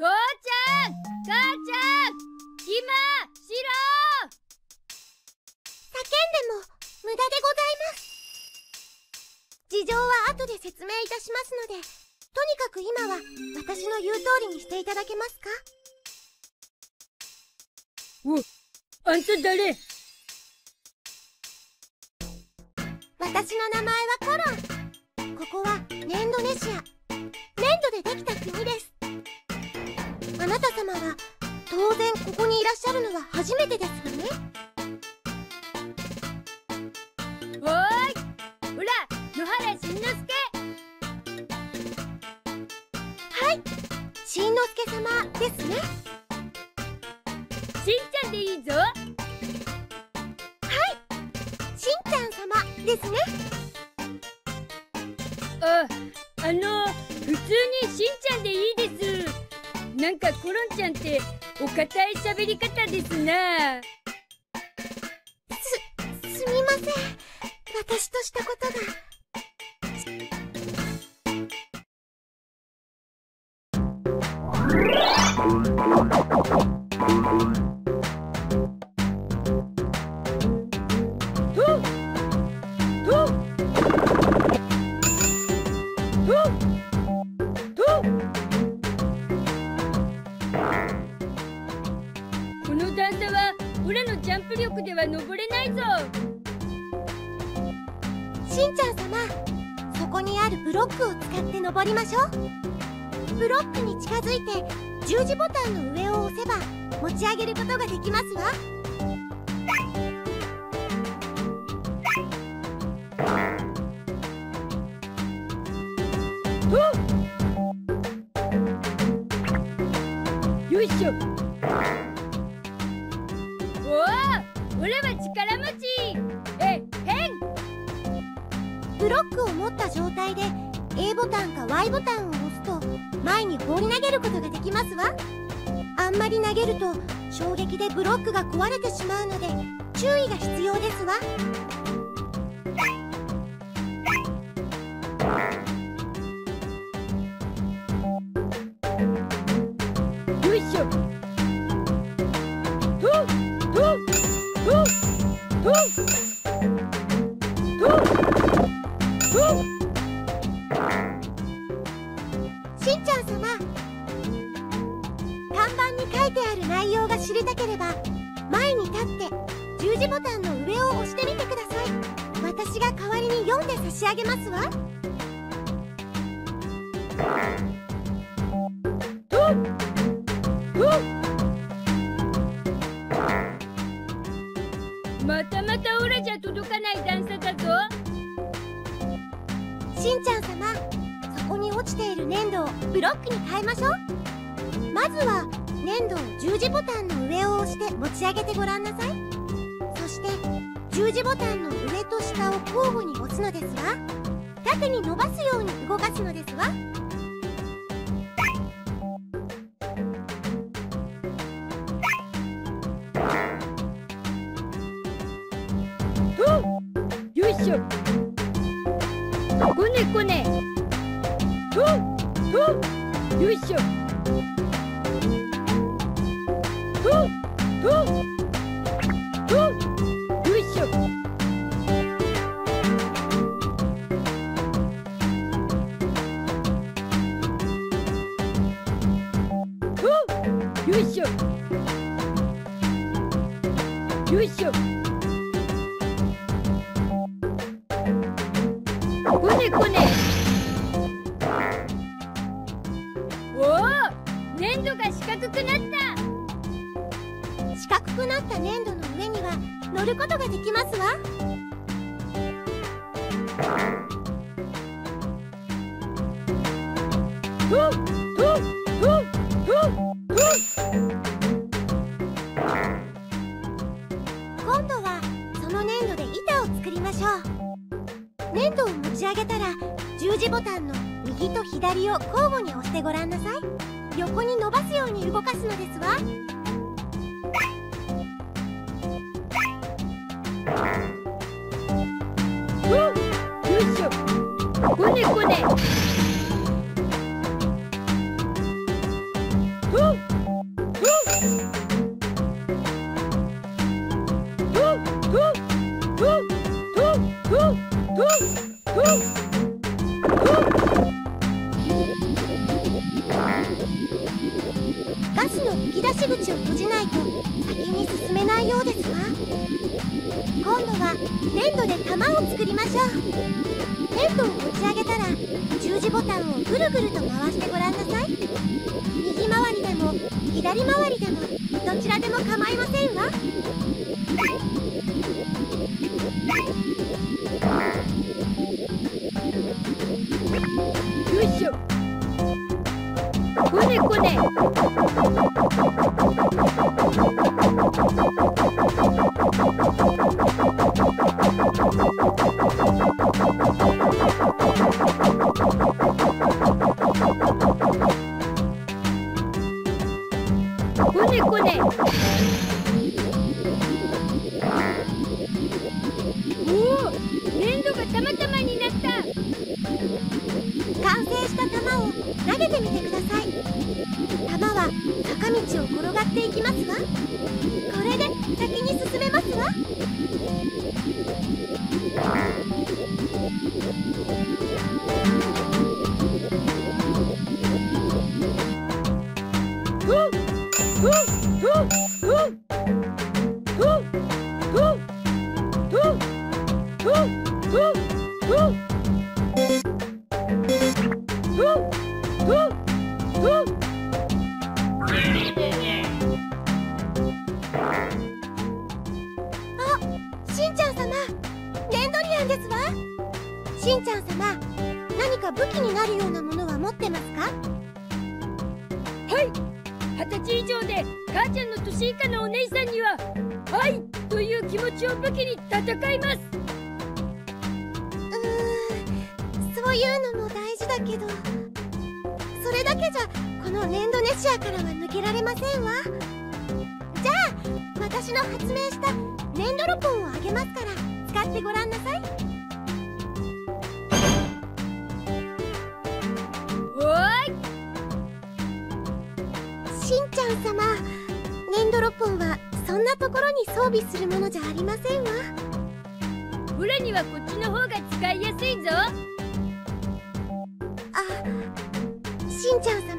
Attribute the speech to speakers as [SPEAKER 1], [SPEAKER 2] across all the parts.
[SPEAKER 1] 父ちゃん母ちゃん今しろ
[SPEAKER 2] 叫んでも無駄でございます事情は後で説明いたしますのでとにかく今は私の言う通りにしていただけますか
[SPEAKER 1] おあんた誰
[SPEAKER 2] 私の名前はコロンここはネンドネシア粘土でできた国ですあなた様は当然ここにいらっしゃるのは初めてですわね。
[SPEAKER 1] おーいほら野原しんのすけ
[SPEAKER 2] はいしんのすけ様ですね。
[SPEAKER 1] しんちゃんでいいぞ。
[SPEAKER 2] しんちゃん様ですね
[SPEAKER 1] お堅い喋り方ですな。
[SPEAKER 2] すすみません。私としたことが。
[SPEAKER 1] と
[SPEAKER 2] クを使って登りましょう。ブロックに近づいて十字ボタンの上を押せば持ち上げることができますわ。
[SPEAKER 1] よいしょ。おおオラは力持ち。えへん。
[SPEAKER 2] ブロックを持った状態で A ボタンか Y ボタンを押すと前に放り投げることができますわ。あんまり投げると衝撃でブロックが壊れてしまうので注意が必要ですわ。
[SPEAKER 1] よいしょ。とととととと
[SPEAKER 2] したければ前に立って十字ボタンの上を押してみてください。私が代わりに読んで差し上げますわ。
[SPEAKER 1] またまたオラじゃ届かない段差だぞ。
[SPEAKER 2] しんちゃん様そこに落ちている粘土をブロックに変えましょう。まずは粘土を十字ボタンのして持ち上げてごらんなさい。そして十字ボタンの上と下を交互に押すのですわ。縦に伸ばすように動かすのですわ。
[SPEAKER 1] よいしょ。こねこね。よいしょ。粘土が四角くなった
[SPEAKER 2] くなった粘土の上には乗ることができますわ。今度はその粘土で板を作りましょう。粘土を持ち上げたら十字ボタンの右と左を交互に押してごらんなさい横に伸ばすよう。に動かすのですわ
[SPEAKER 1] こねこね
[SPEAKER 2] ンをぐるぐると回してごらんなさい。右回りでも左回りでもどちらでも構いませんわ。
[SPEAKER 1] よいしょ。こねこね以上で母ちゃんの年以下のお姉さんには愛という気持ちを武器に戦います。
[SPEAKER 2] うーんそういうのも大事だけどそれだけじゃこの粘土ネシアからは抜けられませんわ。じゃあ私の発明した粘土ロポンをあげますから使ってごらんなさい。様。粘土ロポンはそんなところに装備するものじゃありませんわ。
[SPEAKER 1] オラにはこっちの方が使いやすいぞ。
[SPEAKER 2] あしんちゃん様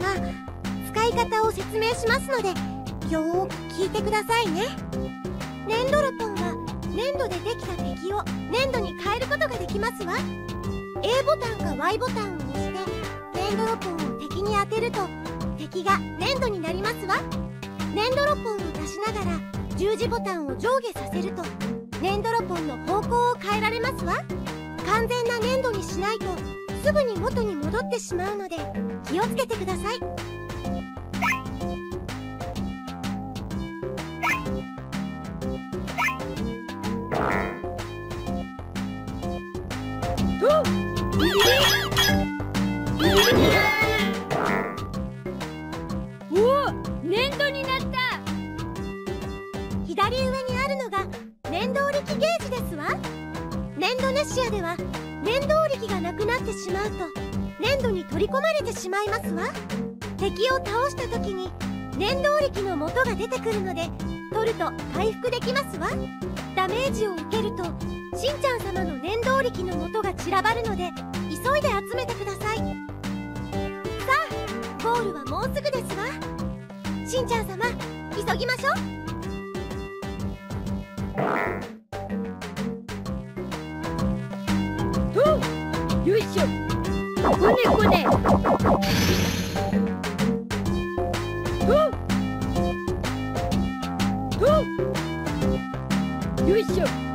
[SPEAKER 2] 使い方を説明しますのでよーく聞いてくださいね。粘土ロポンは粘土でできた敵を粘土に変えることができますわ。A ボタンか Y ボタンを押して粘土ロポンを敵に当てると敵が粘土になりますわ。粘土ロポンを出しながら十字ボタンを上下させると粘土ロポンの方向を変えられますわ。完全な粘土にしないとすぐに元に戻ってしまうので気をつけてください。左上にあるのが粘土力ゲージですわ。粘土ネシアでは粘土力がなくなってしまうと粘土に取り込まれてしまいますわ。敵を倒した時に粘土力の元が出てくるので取ると回復できますわ。ダメージを受けるとしんちゃん様の粘土力の元が散らばるので急いで集めてください。さあゴールはもうすぐですわ。しんちゃん様急ぎましょう。
[SPEAKER 1] よいしょこねこねよいしょ。